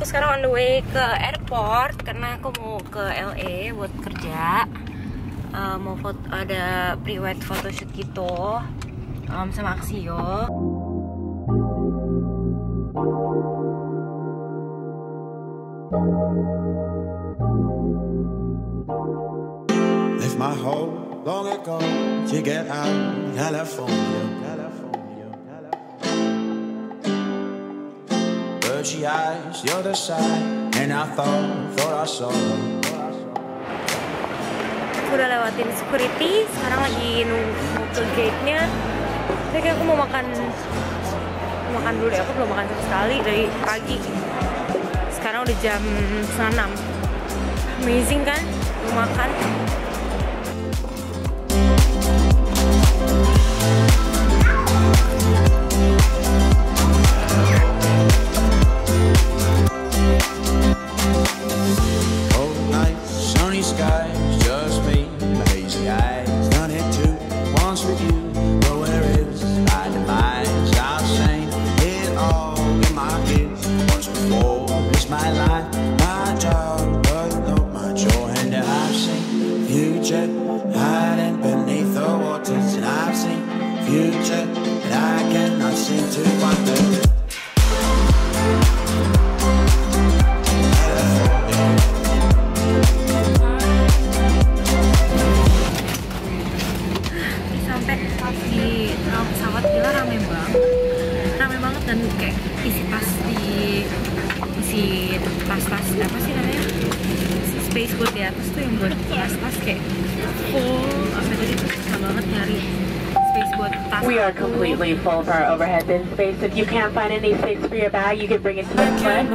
aku sekarang on the way ke airport karena aku mau ke LA buat kerja. Eh, mau foto ada pre-wed photoshoot gitu um, sama Axio. Left my home long ago to get out California. California, California. Birdie eyes, the other side, and I thought, thought I saw. Udah lewatin security, sekarang lagi nunggu ke gate-nya. Tapi kayak aku mau makan makan dulu deh, aku belum makan sama sekali dari pagi. Sekarang udah jam setengah enam. Amazing kan? Mau makan. Bin space. If you can't find any space for your bag, you can bring it to the front.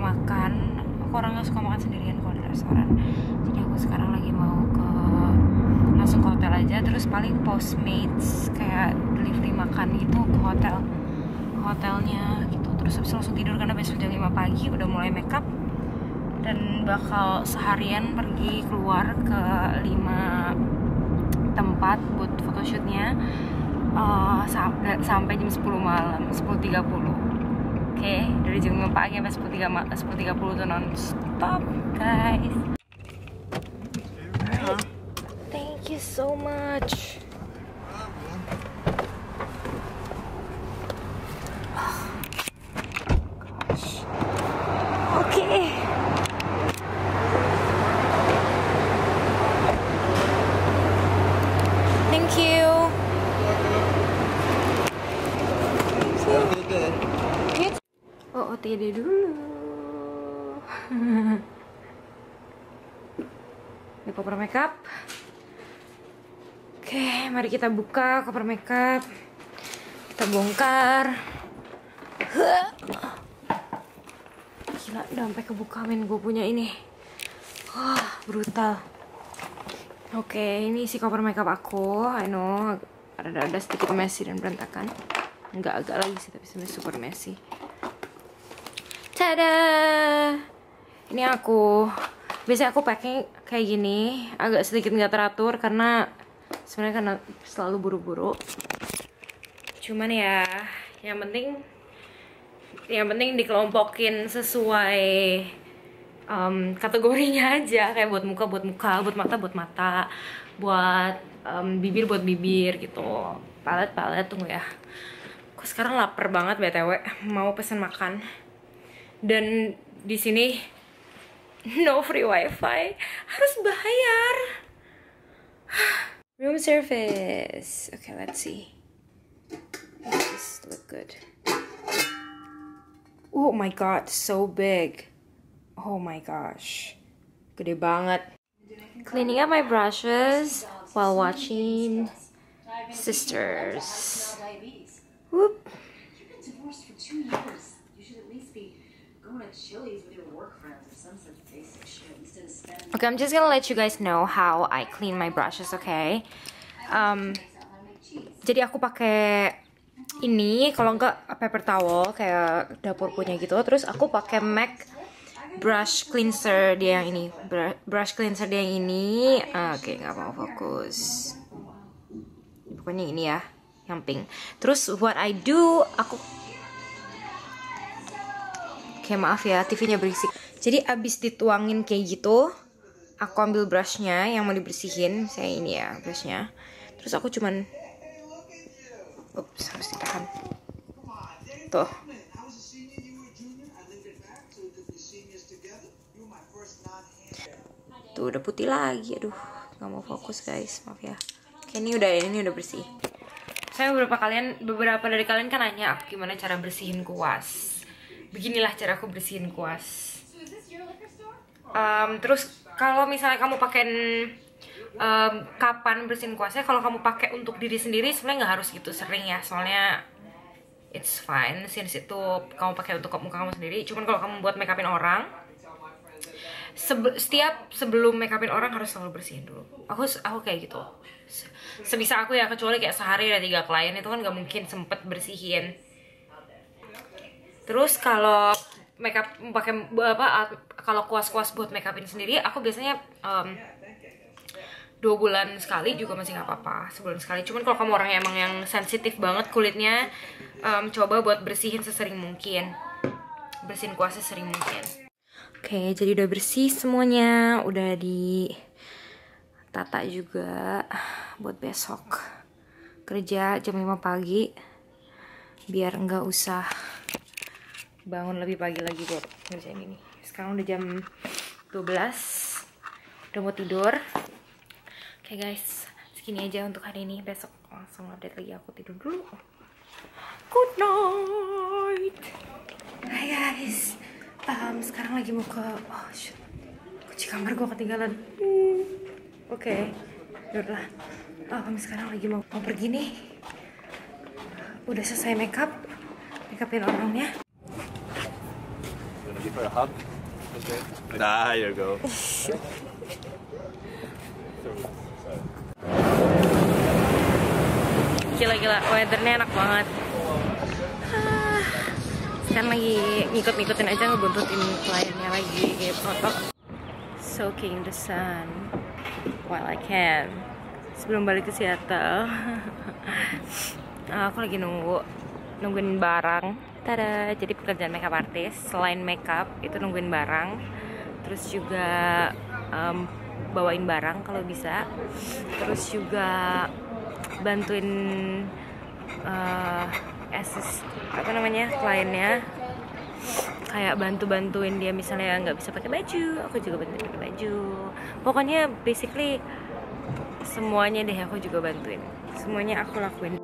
Makan. Aku orang gak suka makan sendirian kalau di restoran. Jadi aku sekarang lagi mau ke langsung ke hotel aja. Terus paling postmates kayak delivery makan gitu ke hotel. Ke hotelnya gitu. Terus habis itu langsung tidur karena besok jam 5 pagi udah mulai makeup dan bakal seharian pergi keluar ke lima tempat buat photoshootnya uh, sampai, sampai jam 10 malam 10.30 oke dari jam 5 pagi sampai 10.30 ma- 10.30 tuh non stop guys. Thank you so much Oke. Thank you. Oh, OTD dulu. Ini koper makeup. Oke, mari kita buka koper makeup. Kita bongkar. Gila, udah sampai kebuka men gue punya ini. Wah, brutal. Oke, ini isi cover makeup aku. I know, ada ada sedikit messy dan berantakan. Enggak agak lagi sih, tapi sebenarnya super messy. Tada! Ini aku. Biasanya aku pakai kayak gini, agak sedikit nggak teratur karena sebenarnya karena selalu buru-buru. Cuman ya, yang penting yang penting dikelompokin sesuai um, kategorinya aja. Kayak buat muka buat muka buat mata buat mata buat um, bibir buat bibir gitu. Palet palet tunggu ya. Aku sekarang lapar banget btw mau pesen makan. Dan di sini no free wifi. Harus bayar. Room service. Okay let's see. This look good. Oh my god so big. Oh my gosh. Gede banget. Cleaning up my brushes while watching sisters. Whoop divorced for two years. You should at least be going to Chili's Okay, I'm just gonna let you guys know how I clean my brushes, okay? Um, jadi aku pakai ini, kalau enggak paper towel kayak dapur punya gitu. Terus aku pakai MAC brush cleanser dia yang ini, Br- brush cleanser dia yang ini. Ah, Oke, nggak mau fokus. Pokoknya ini ya, yang pink. Terus what I do, aku Oke maaf ya TV-nya berisik Jadi abis dituangin kayak gitu Aku ambil brushnya yang mau dibersihin Saya ini ya brushnya. Terus aku cuman Ups harus ditahan. Tuh. Tuh udah putih lagi Aduh. Nggak mau fokus guys Maaf ya. Oke ini udah ini udah bersih. Saya beberapa kalian beberapa dari kalian kan nanya aku gimana cara bersihin kuas? Beginilah cara aku bersihin kuas Em, terus kalau misalnya kamu pakai em, kapan bersihin kuasnya kalau kamu pakai untuk diri sendiri sebenarnya nggak harus gitu sering ya. Soalnya it's fine since itu kamu pakai untuk muka kamu sendiri. Cuman kalau kamu buat make upin orang sebe- setiap sebelum make upin orang harus selalu bersihin dulu. Aku aku kayak gitu. Se- sebisa aku ya kecuali kayak sehari ada tiga klien itu kan nggak mungkin sempet bersihin. Terus kalau makeup pakai apa kalau kuas-kuas buat make upin sendiri aku biasanya em, dua bulan sekali juga masih nggak apa-apa sebulan sekali. Cuman kalau kamu orang yang emang yang sensitif banget kulitnya em, coba buat bersihin sesering mungkin. Bersihin kuasnya sering mungkin. Oke, jadi udah bersih semuanya, udah ditata juga buat besok. Kerja jam 5 pagi biar nggak usah bangun lebih pagi lagi buat ngerjain ini. Sekarang udah jam 12, udah mau tidur. Oke guys, segini aja untuk hari ini. Besok langsung update lagi aku tidur dulu. Good night. Hai guys. Um, sekarang lagi mau ke oh shoot. Kunci kamar gue ketinggalan. Oke. Yaudah. Um, sekarang lagi mau mau pergi nih. Udah selesai makeup. Makeupin orangnya. Give her a hug. Nah, you go. Gila-gila, weathernya enak banget. Ah, Sekarang lagi ngikut-ngikutin aja ngebuntutin kliennya lagi foto. Soaking the sun while I can. Sebelum balik ke Seattle. Ah, aku lagi nunggu nungguin barang. Tada, jadi pekerjaan makeup artist. Selain makeup itu nungguin barang. Terus juga em, bawain barang kalau bisa. Terus juga bantuin eh assist apa namanya kliennya. Kayak bantu bantuin dia misalnya nggak bisa pakai baju aku juga bantuin pakai baju. Pokoknya basically semuanya deh aku juga bantuin. Semuanya aku lakuin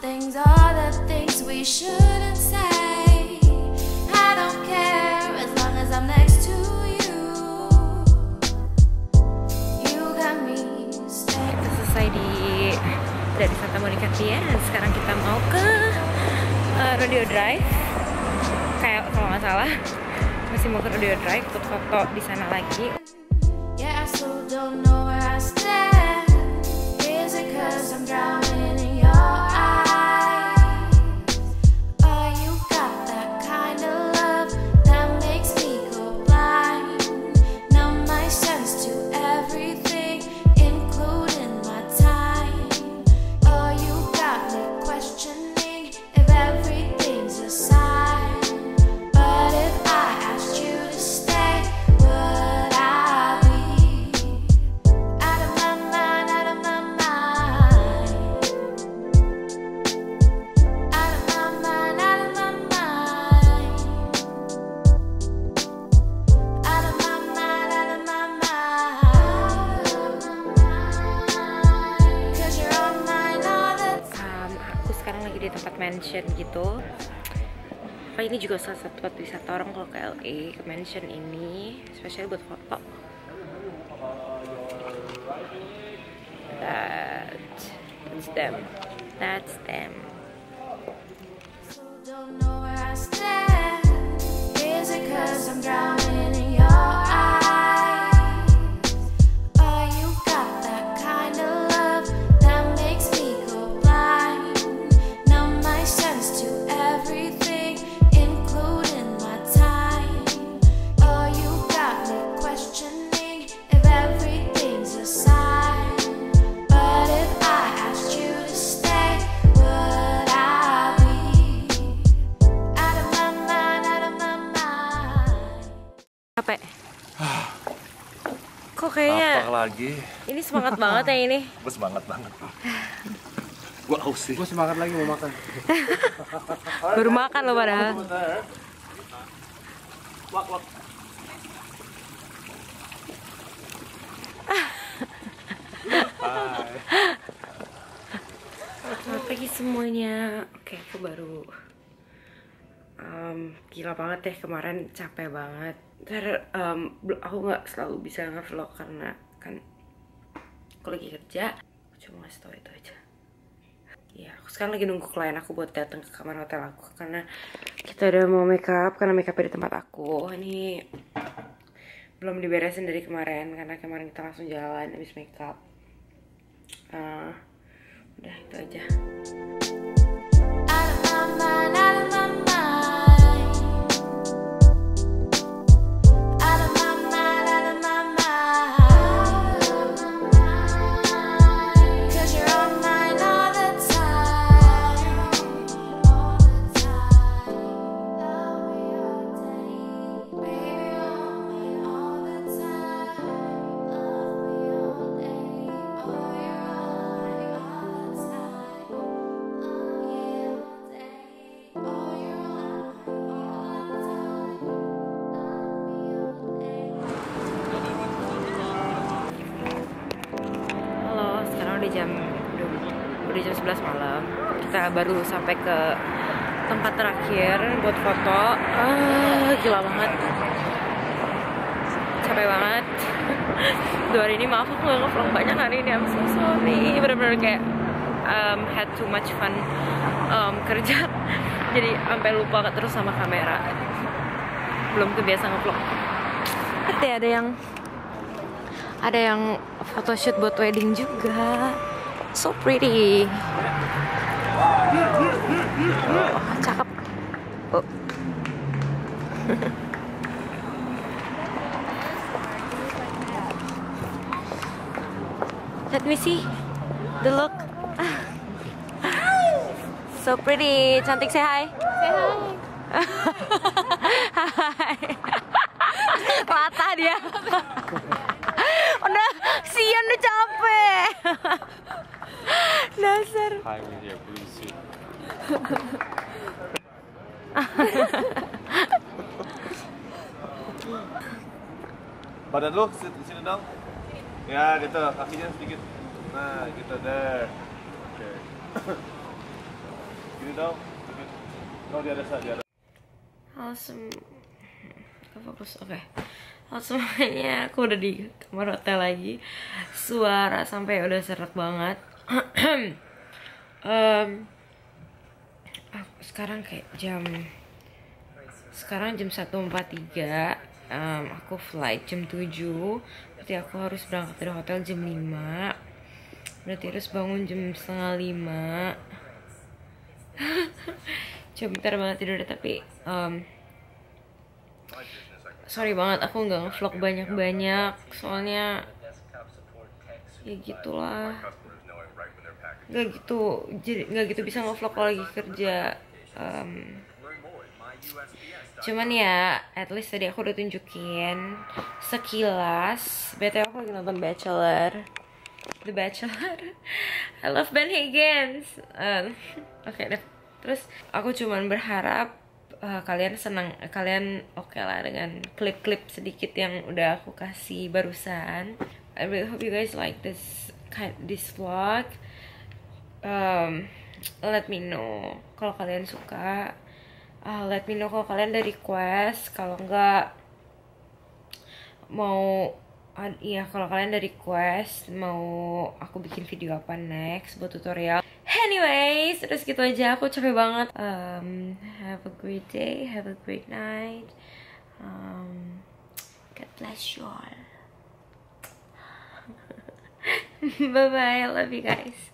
things are the things we shouldn't say. I don't care as long as I'm next to you. You got me. stay. Kita selesai di dari Santa Monica Pier dan sekarang kita mau ke uh, Rodeo Drive. Kayak kalau nggak salah masih mau ke Rodeo Drive untuk foto di sana lagi. Mansion gitu. Apa ini juga salah satu tempat wisata orang kalau ke LA ke mansion ini, spesial buat foto. That, that's them. That's them. Kayaknya Apa lagi? ini semangat banget ya ini. Gue semangat banget. Gue haus sih. Gue semangat lagi mau makan. Baru makan loh padahal. Wak, wak. Selamat pagi semuanya. Oke, aku baru um, gila banget ya kemarin capek banget. Ntar um, aku nggak selalu bisa ngevlog karena kan aku lagi kerja. Aku cuma ngasih tau itu aja. Ya, aku sekarang lagi nunggu klien aku buat datang ke kamar hotel aku karena kita udah mau make up karena make up di tempat aku. Ini belum diberesin dari kemarin karena kemarin kita langsung jalan habis make up. Eh, udah itu aja. My udah jam 11 malam. Kita baru sampai ke tempat terakhir buat foto. Ah, gila banget. Capek banget. Dua hari ini maaf aku gak ngevlog banyak hari ini. I'm so sorry. Bener-bener kayak um, had too much fun um, kerja. Jadi sampai lupa terus sama kamera. Belum kebiasa ngevlog. Tapi ada yang ada yang photoshoot buat wedding juga so pretty. Oh, cakep. Oh. let me see the look. So pretty. Cantik say hi. Say hi. Latah dia. Udah sian udah capek Hi with your blue suit. Badan lu sit di sini dong. Ya gitu, kakinya sedikit. Nah, gitu there. Oke. Gini dong. Sedikit. Oh, di atas atas. halo sem fokus oke halo semuanya aku udah di kamar hotel lagi suara sampai udah serak banget Em, aku- sekarang kayak jam sekarang jam 1.43 em, aku flight jam 7 berarti aku harus berangkat dari hotel jam 5 berarti harus bangun jam setengah 5 coba bentar banget tidur tapi em, sorry banget aku nggak ngevlog banyak-banyak soalnya ya gitulah. nggak gitu jadi nggak gitu bisa ngevlog kalau lagi kerja Em, cuman ya at least tadi aku udah tunjukin sekilas. Btw aku lagi nonton Bachelor. The Bachelor. I love Ben Higgins. Em, oke deh. Terus aku cuman berharap eh, kalian senang kalian oke lah dengan klip-klip sedikit yang udah aku kasih barusan I really hope you guys like this kind this vlog. Um, let me know kalau kalian suka. Ah, let me know kalau kalian ada request. Kalau enggak mau ad- iya kalau kalian ada request mau aku bikin video apa next buat tutorial. Anyways terus gitu aja. Aku capek banget. Um, have a great day. Have a great night. Um, God bless you all bye bye I love you guys